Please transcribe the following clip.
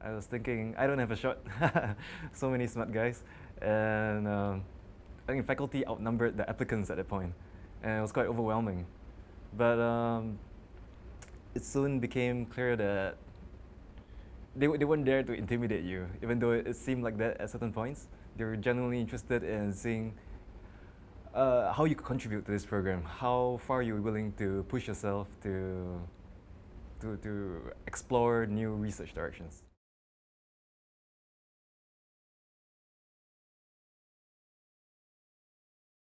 I was thinking, I don't have a shot. so many smart guys. And um, I think faculty outnumbered the applicants at that point, and it was quite overwhelming. But um, it soon became clear that they, they weren't there to intimidate you, even though it, seemed like that at certain points. They were genuinely interested in seeing uh, how you could contribute to this program, how far you're willing to push yourself to, to, to explore new research directions.